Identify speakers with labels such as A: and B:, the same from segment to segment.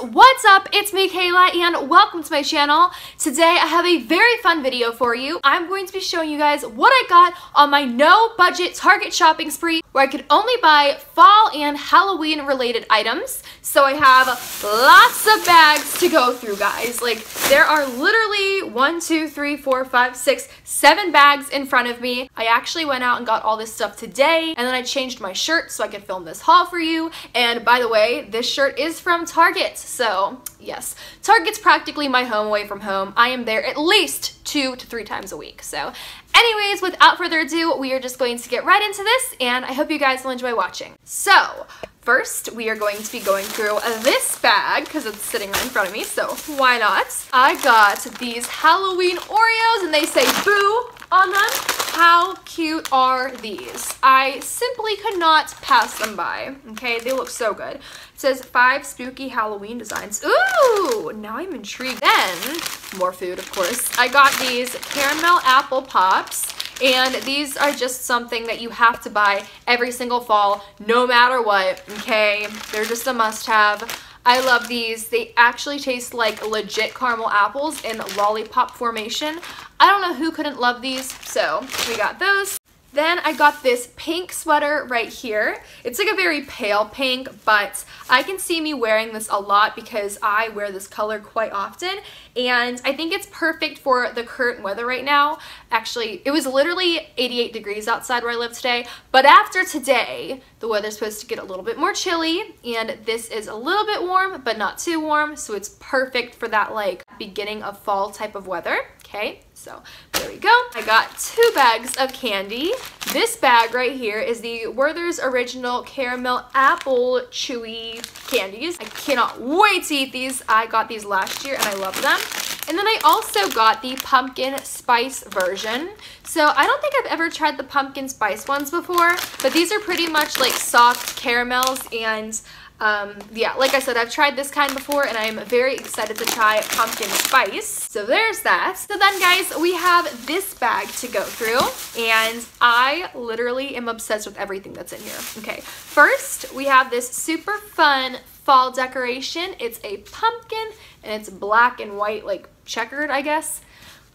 A: what's up? It's me, Kayla, and welcome to my channel. Today, I have a very fun video for you. I'm going to be showing you guys what I got on my no-budget Target shopping spree, where I could only buy fall and Halloween related items. So I have lots of bags to go through, guys. Like, there are literally one, two, three, four, five, six, seven bags in front of me. I actually went out and got all this stuff today, and then I changed my shirt so I could film this haul for you. And by the way, this shirt is from Target. So yes, Target's practically my home away from home. I am there at least two to three times a week. So anyways, without further ado, we are just going to get right into this and I hope you guys will enjoy watching. So First, we are going to be going through this bag because it's sitting right in front of me, so why not? I got these Halloween Oreos and they say boo on them. How cute are these? I simply could not pass them by, okay? They look so good. It says five spooky Halloween designs. Ooh, now I'm intrigued. Then, more food, of course. I got these caramel apple pops. And these are just something that you have to buy every single fall, no matter what, okay? They're just a must-have. I love these. They actually taste like legit caramel apples in lollipop formation. I don't know who couldn't love these, so we got those. Then I got this pink sweater right here. It's like a very pale pink, but I can see me wearing this a lot because I wear this color quite often. And I think it's perfect for the current weather right now. Actually, it was literally 88 degrees outside where I live today. But after today, the weather's supposed to get a little bit more chilly. And this is a little bit warm, but not too warm. So it's perfect for that like beginning of fall type of weather. Okay, so there we go. I got two bags of candy. This bag right here is the Werther's Original Caramel Apple Chewy Candies. I cannot wait to eat these. I got these last year and I love them. And then I also got the pumpkin spice version. So I don't think I've ever tried the pumpkin spice ones before, but these are pretty much like soft caramels and um, yeah, like I said, I've tried this kind before and I'm very excited to try pumpkin spice. So there's that. So then guys, we have this bag to go through and I literally am obsessed with everything that's in here. Okay, first we have this super fun fall decoration. It's a pumpkin and it's black and white, like checkered, I guess.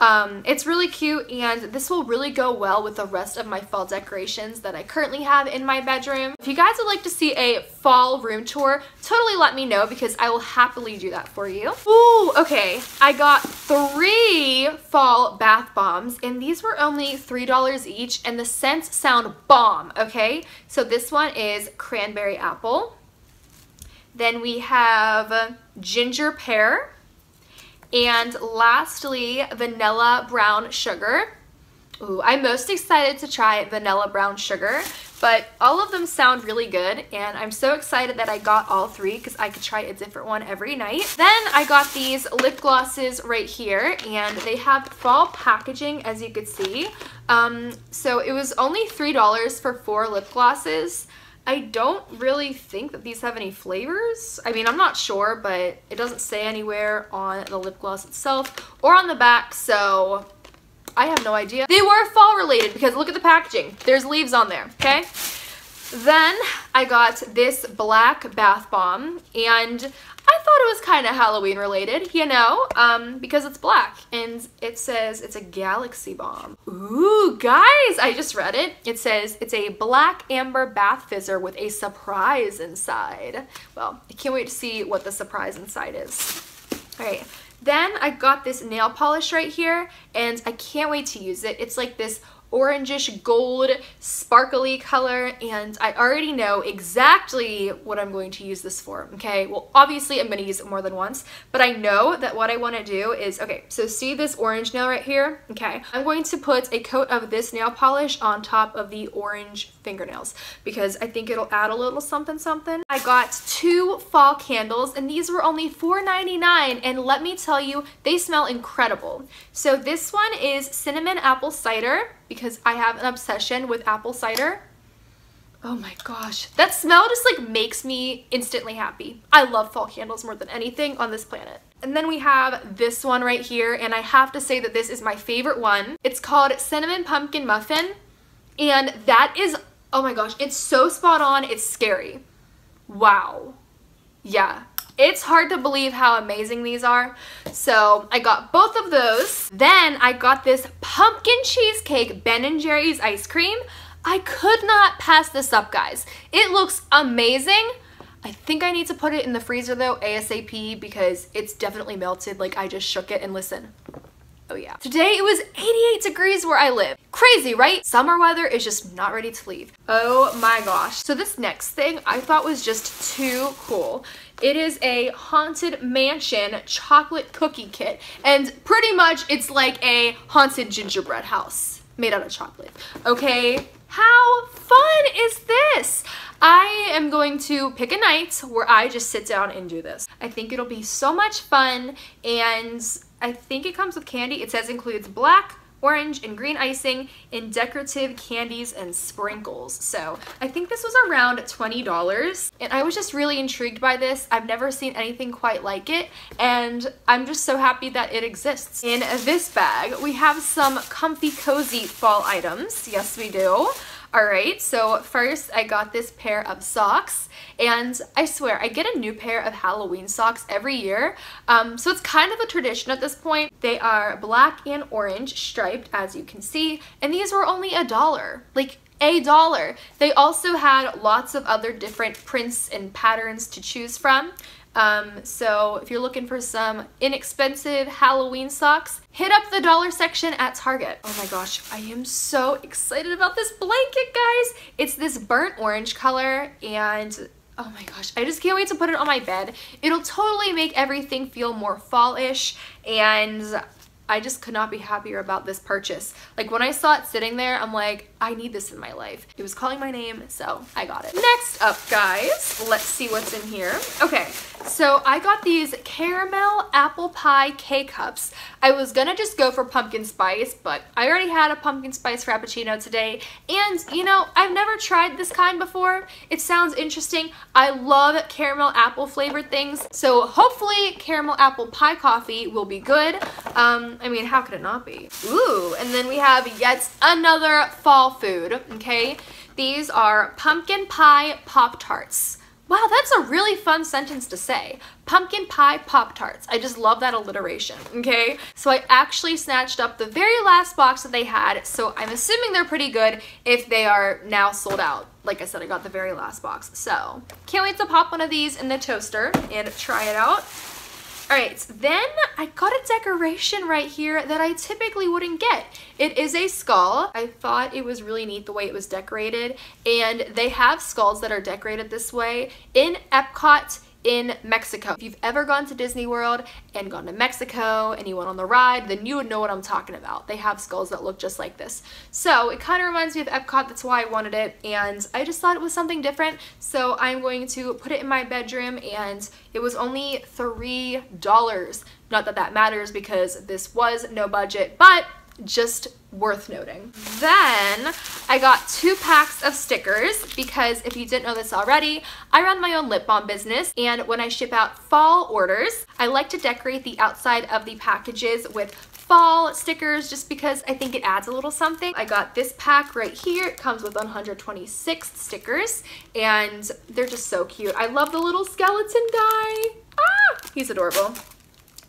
A: Um, it's really cute and this will really go well with the rest of my fall decorations that I currently have in my bedroom. If you guys would like to see a fall room tour, totally let me know because I will happily do that for you. Ooh, okay. I got three fall bath bombs and these were only $3 each and the scents sound bomb, okay? So this one is cranberry apple. Then we have ginger pear. And lastly, vanilla brown sugar. Ooh, I'm most excited to try vanilla brown sugar, but all of them sound really good, and I'm so excited that I got all three because I could try a different one every night. Then I got these lip glosses right here, and they have fall packaging, as you could see. Um, so it was only $3 for four lip glosses. I don't really think that these have any flavors. I mean, I'm not sure, but it doesn't say anywhere on the lip gloss itself or on the back, so I have no idea. They were fall related because look at the packaging. There's leaves on there, okay? Then I got this black bath bomb and I thought it was kind of Halloween related, you know, um, because it's black and it says it's a galaxy bomb. Ooh, guys, I just read it. It says it's a black amber bath fizzer with a surprise inside. Well, I can't wait to see what the surprise inside is. All right, then I got this nail polish right here and I can't wait to use it. It's like this orangish gold sparkly color and I already know exactly what I'm going to use this for, okay? Well, obviously I'm going to use it more than once, but I know that what I want to do is, okay, so see this orange nail right here? Okay, I'm going to put a coat of this nail polish on top of the orange fingernails because I think it'll add a little something something. I got two fall candles and these were only $4.99 and let me tell you, they smell incredible. So this one is cinnamon apple cider because I have an obsession with apple cider. Oh my gosh, that smell just like makes me instantly happy. I love fall candles more than anything on this planet. And then we have this one right here, and I have to say that this is my favorite one. It's called Cinnamon Pumpkin Muffin, and that is, oh my gosh, it's so spot on, it's scary. Wow. Yeah, It's hard to believe how amazing these are. So I got both of those. Then I got this pumpkin cheesecake Ben & Jerry's ice cream. I could not pass this up, guys. It looks amazing. I think I need to put it in the freezer though, ASAP, because it's definitely melted. Like I just shook it and listen. Oh yeah. Today it was 88 degrees where I live. Crazy, right? Summer weather is just not ready to leave. Oh my gosh. So this next thing I thought was just too cool. It is a Haunted Mansion chocolate cookie kit. And pretty much it's like a haunted gingerbread house made out of chocolate. Okay, how fun is this? I am going to pick a night where I just sit down and do this. I think it'll be so much fun and I think it comes with candy. It says includes black, orange, and green icing in decorative candies and sprinkles. So I think this was around $20 and I was just really intrigued by this. I've never seen anything quite like it and I'm just so happy that it exists. In this bag, we have some comfy cozy fall items. Yes, we do. Alright, so first I got this pair of socks and I swear I get a new pair of Halloween socks every year um, so it's kind of a tradition at this point. They are black and orange striped as you can see and these were only a dollar. Like a dollar. They also had lots of other different prints and patterns to choose from. Um, so if you're looking for some inexpensive Halloween socks, hit up the dollar section at Target. Oh my gosh, I am so excited about this blanket, guys. It's this burnt orange color and Oh my gosh, I just can't wait to put it on my bed. It'll totally make everything feel more fall-ish and I just could not be happier about this purchase. Like when I saw it sitting there, I'm like, I need this in my life. It was calling my name, so I got it. Next up, guys, let's see what's in here. Okay, so I got these caramel apple pie K-Cups. I was gonna just go for pumpkin spice, but I already had a pumpkin spice frappuccino today. And, you know, I've never tried this kind before. It sounds interesting. I love caramel apple flavored things. So hopefully caramel apple pie coffee will be good. Um, I mean, how could it not be? Ooh, and then we have yet another fall food, okay? These are pumpkin pie Pop-Tarts. Wow, that's a really fun sentence to say. Pumpkin pie Pop-Tarts. I just love that alliteration, okay? So I actually snatched up the very last box that they had, so I'm assuming they're pretty good if they are now sold out. Like I said, I got the very last box. So, can't wait to pop one of these in the toaster and try it out. Alright, then I got a decoration right here that I typically wouldn't get. It is a skull. I thought it was really neat the way it was decorated and they have skulls that are decorated this way in Epcot in Mexico. If you've ever gone to Disney World and gone to Mexico and you went on the ride, then you would know what I'm talking about. They have skulls that look just like this. So it kind of reminds me of Epcot, that's why I wanted it, and I just thought it was something different, so I'm going to put it in my bedroom, and it was only $3. Not that that matters because this was no budget, but just worth noting. Then I got two packs of stickers because if you didn't know this already, I run my own lip balm business and when I ship out fall orders, I like to decorate the outside of the packages with fall stickers just because I think it adds a little something. I got this pack right here. It comes with 126 stickers and they're just so cute. I love the little skeleton guy. Ah, he's adorable.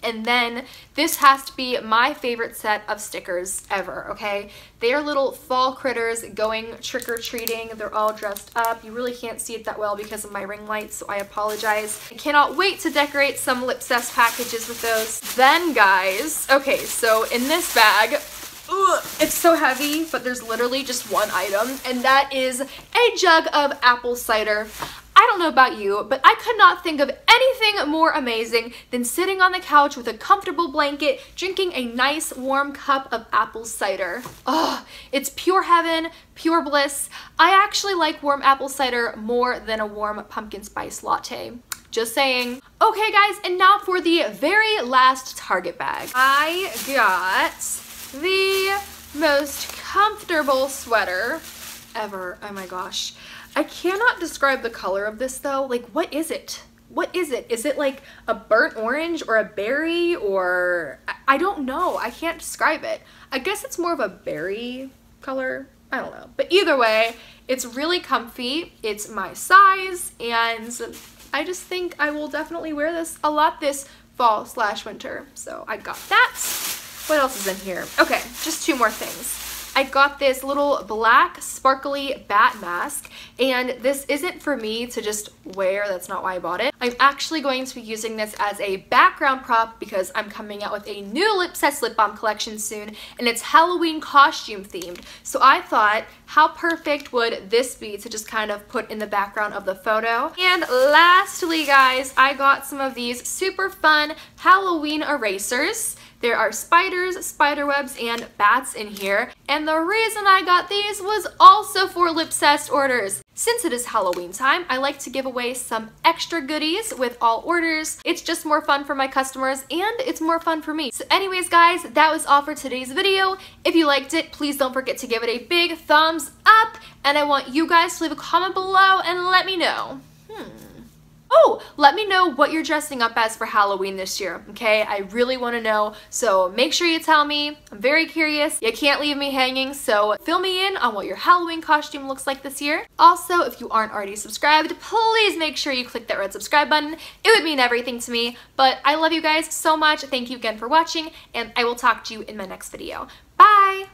A: And then this has to be my favorite set of stickers ever, okay? They are little fall critters going trick-or-treating. They're all dressed up. You really can't see it that well because of my ring light, so I apologize. I cannot wait to decorate some Lipsessed packages with those. Then, guys, okay, so in this bag, Ugh, it's so heavy, but there's literally just one item, and that is a jug of apple cider. I don't know about you, but I could not think of anything more amazing than sitting on the couch with a comfortable blanket, drinking a nice warm cup of apple cider. Oh, it's pure heaven, pure bliss. I actually like warm apple cider more than a warm pumpkin spice latte. Just saying. Okay guys, and now for the very last Target bag. I got the most comfortable sweater ever. Oh my gosh. I cannot describe the color of this though. Like, what is it? What is it? Is it like a burnt orange or a berry or I don't know. I can't describe it. I guess it's more of a berry color. I don't know. But either way, it's really comfy. It's my size and I just think I will definitely wear this a lot this fall slash winter. So I got that. What else is in here? Okay, just two more things. I got this little black sparkly bat mask and this isn't for me to just wear, that's not why I bought it. I'm actually going to be using this as a background prop because I'm coming out with a new Lipsessed lip balm collection soon and it's Halloween costume themed. So I thought how perfect would this be to just kind of put in the background of the photo. And lastly guys, I got some of these super fun Halloween erasers. There are spiders, spider webs, and bats in here. And the reason I got these was also for Lipsessed orders. Since it is Halloween time, I like to give away some extra goodies with all orders. It's just more fun for my customers and it's more fun for me. So anyways guys, that was all for today's video. If you liked it, please don't forget to give it a big thumbs up and I want you guys to leave a comment below and let me know. Hmm. Oh, let me know what you're dressing up as for Halloween this year, okay? I really want to know, so make sure you tell me. I'm very curious. You can't leave me hanging, so fill me in on what your Halloween costume looks like this year. Also, if you aren't already subscribed, please make sure you click that red subscribe button. It would mean everything to me, but I love you guys so much. Thank you again for watching, and I will talk to you in my next video. Bye!